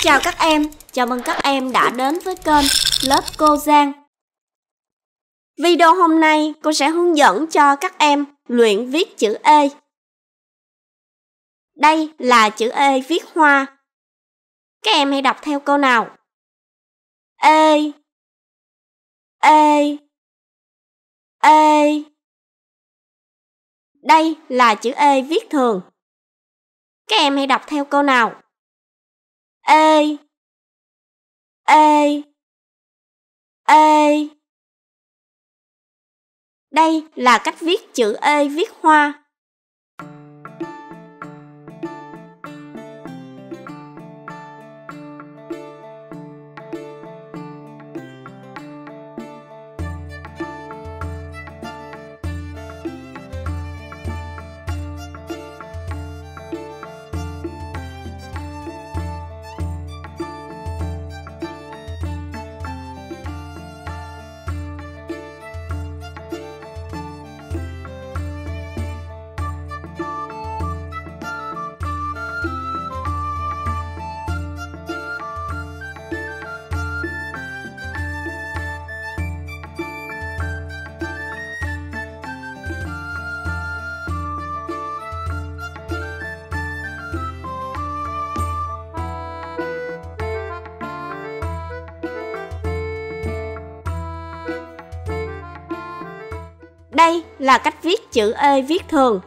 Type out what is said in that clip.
chào các em, chào mừng các em đã đến với kênh Lớp Cô Giang. Video hôm nay cô sẽ hướng dẫn cho các em luyện viết chữ E. Đây là chữ E viết hoa. Các em hãy đọc theo câu nào. E E E Đây là chữ E viết thường. Các em hãy đọc theo câu nào. E E E Đây là cách viết chữ E viết hoa. Đây là cách viết chữ E viết thường.